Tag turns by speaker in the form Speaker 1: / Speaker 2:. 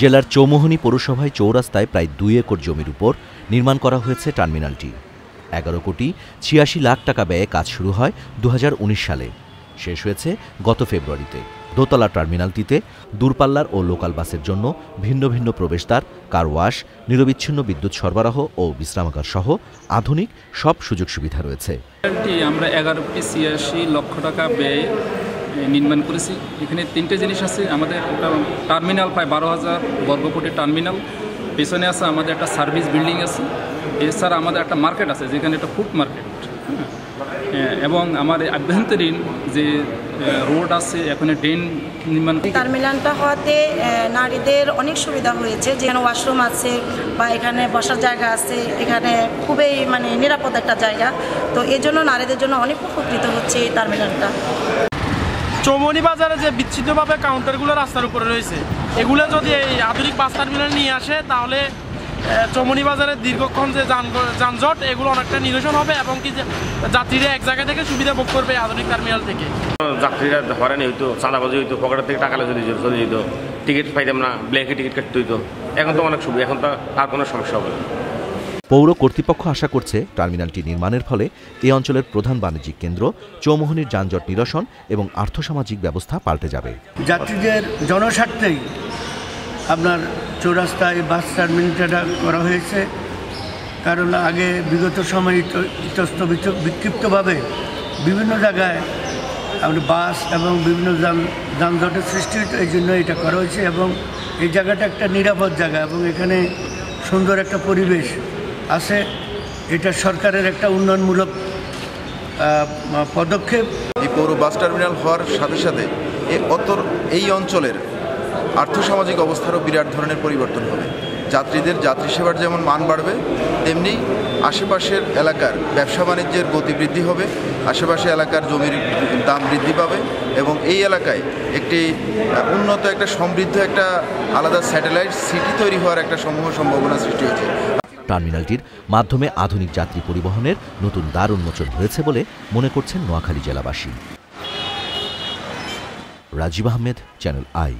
Speaker 1: জেলার চৌমোহনী পৌরসভায় চৌরাস্তায় প্রায় দুই একর জমির উপর নির্মাণ করা হয়েছে টার্মিনালটি। এগারো কোটি ছিয়াশি লাখ টাকা ব্যয়ে কাজ শুরু হয় দু হাজার উনিশ সালে। শেষ হয়েছে গত ফেব্রুয়ারিতে। দোতলা টার্মিনালটিতে দূরপাল্লার ও লোকাল বাসের জন্য ভিন্ন ভিন্ন প্রবেশদ্বার, কার ওয়াশ, নিরবিচ্ছিন্ন বিদ্যুৎ সরবরাহ ও বিশ্রামাগার সহ আধুনিক সব সুযোগ সুবিধা রয়েছে।
Speaker 2: আমরা এগারো কোটি ছিয়াশি লক্ষ টাকা ব্যয়ে নির্মাণ করেছি। এখানে তিনটে জিনিস আছে। আমাদের একটা টার্মিনাল প্রায় বারো হাজার বর্গফুটের টার্মিনাল। পেছনে আছে আমাদের একটা সার্ভিস বিল্ডিং আছে। এছাড়া আমাদের একটা মার্কেট আছে, যেখানে একটা ফুড মার্কেট। এবং আমার আভ্যন্তরীণ যে রোড আছে, এখানে ড্রেন নির্মাণ
Speaker 3: টার্মিনালটা হওয়াতে নারীদের অনেক সুবিধা হয়েছে। যেখানে ওয়াশরুম আছে বা এখানে বসার জায়গা আছে, এখানে খুবই মানে নিরাপদ একটা জায়গা। তো এই জন্য নারীদের জন্য অনেক উপকৃত হচ্ছে এই টার্মিনালটা।
Speaker 4: চৌমনি বাজারে যে বিচ্ছিন্নভাবে কাউন্টারগুলো রাস্তার উপরে রয়েছে, এগুলো যদি এই আধুনিক বাস টার্মিনাল নিয়ে আসে, তাহলে চৌমনি বাজারের দীর্ঘক্ষণ যে যান- যানজট, এগুলো অনেকটা নিরসন হবে এবং কি যাত্রীরা এক জায়গা থেকে সুবিধা ভোগ করবে আধুনিক টার্মিনাল থেকে।
Speaker 5: যাত্রীরা হয়রানি হইতো, চাঁদাবাজি হইতো, পকেটের থেকে টাকা চলে যেত চলে যেত, টিকিট পাইতাম না ব্ল্যাকে টিকিট কাটতে হইতো। এখন তো অনেক সুবিধা, এখন তো আর কোনো সমস্যা হবে না।
Speaker 1: পৌর কর্তৃপক্ষ আশা করছে টার্মিনালটি নির্মাণের ফলে এই অঞ্চলের প্রধান বাণিজ্যিক কেন্দ্র, চৌমোহনীর যানজট নিরসন এবং আর্থসামাজিক ব্যবস্থা পাল্টে যাবে।
Speaker 6: যাত্রীদের জনস্বার্থেই আপনার চৌরাস্তায় বাস টার্মিনালটা করা হয়েছে। কারণ আগে বিগত সময়ে ইত- ইতস্ত বিক্ষিপ্তভাবে বিভিন্ন জায়গায় আপনার বাস এবং বিভিন্ন যান, যানজটের সৃষ্টি হতো এই জন্য এটা করা হয়েছে এবং এই জায়গাটা একটা নিরাপদ জায়গা এবং এখানে সুন্দর একটা পরিবেশ আছে, এটা সরকারের একটা উন্নয়নমূলক পদক্ষেপ।
Speaker 7: এই পৌর বাস টার্মিনাল হওয়ার সাথে সাথে অতর এই অঞ্চলের আর্থসামাজিক অবস্থারও বিরাট ধরনের পরিবর্তন হবে। যাত্রীদের যাত্রী সেবার যেমন মান বাড়বে, তেমনি আশেপাশের এলাকার ব্যবসা বাণিজ্যের গতি বৃদ্ধি হবে, আশেপাশে এলাকার জমির দাম বৃদ্ধি পাবে এবং এই এলাকায় একটি উন্নত একটা, সমৃদ্ধ একটা আলাদা স্যাটেলাইট সিটি তৈরি হওয়ার একটা সমূহ সম্ভাবনা সৃষ্টি হয়েছে।
Speaker 1: টার্মিনালটির মাধ্যমে আধুনিক যাত্রী পরিবহনের নতুন দ্বার উন্মোচন হয়েছে বলে মনে করছেন Noakhali জেলাবাসী। Rajib Ahmed channel I